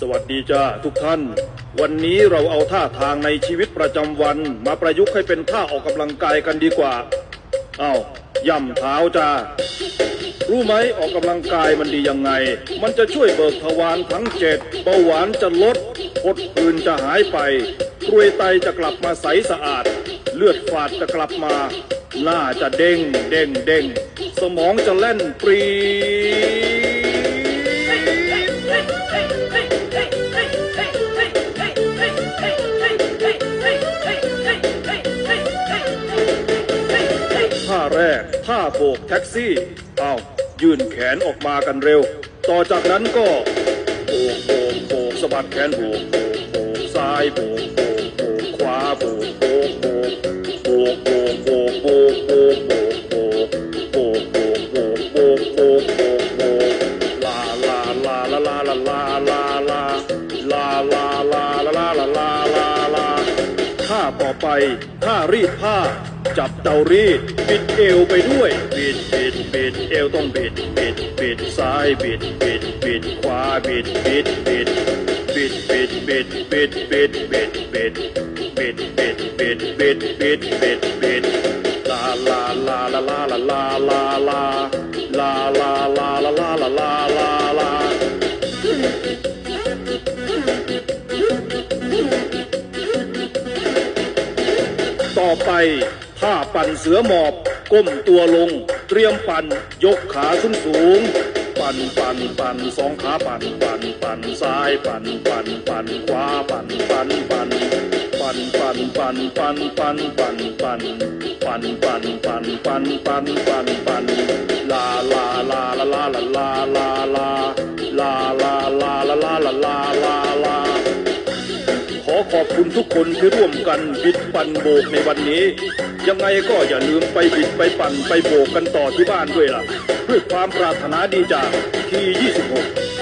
สวัสดีจ้าทุกท่าน วันนี้เราเอาท่าทางในชีวิตประจำวัน มาประยุกต์ให้เป็นท่าออกกำลังกายกันดีกว่า เอาย่ำเท้าจ้า รู้ไหมออกกำลังกายมันดียังไง มันจะช่วยเบิกทวารทั้งเจ็ดเบาหวานจะลดพดผื่นจะหายไปกรวยไตจะกลับมาใสสะอาด เลือดฝาดจะกลับมา หน้าจะเด้งเด้งเด้งสมองจะแล่นปรี โบกแท็กซี่เอายื่นแขนออกมากันเร็ว ต่อจากนั้นก็โบกโบกโบกสะบัดแขนโบกโบกโบกซ้ายโบกโบกโบกขวาโบกโบกโบกโบกโบกโบกโบกโบกโบกโบกโบกโบกโบกโบกโบกโบกโบกลาลาลาลาลาลาลาลาลาลาลาลาลาลาลาลาลาลาท่าต่อไปท่ารีดผ้า จับเตารีดบิดเอวไปด้วยบิดบิดบิดเอวต้องบิดบิดบิดซ้ายบิดบิดบิดขวาบิดบิดบิดบิดบิดบิดบิดบิดบิดบิดบิดบิดบิดบิดบิดบิดบิดลาลาลาลาลาลาลาลาลาลาลาลาลาลาลาลาลาลาต่อไป ท่าปั่นเสือหมอบ ก้มตัวลง เตรียมปั่น ยกขาสูงสูง ปั่นปั่นปั่นสองขาปั่นปั่นปั่นซ้ายปั่นปั่นปั่นขวาปั่นปั่นปั่นปั่นปั่นปั่นปั่นปั่นปั่นปั่นปั่นปั่นปั่นปั่นปั่นปั่นปั่นลาลาลาลาลาลาลาลาลาลาลาลาลาลาลา ขอบคุณทุกคนที่ร่วมกันบิดปั่นโบกในวันนี้ ยังไงก็อย่าลืมไปบิดไปปั่นไปโบกกันต่อที่บ้านด้วยล่ะ เพื่อความปรารถนาดีจากที 26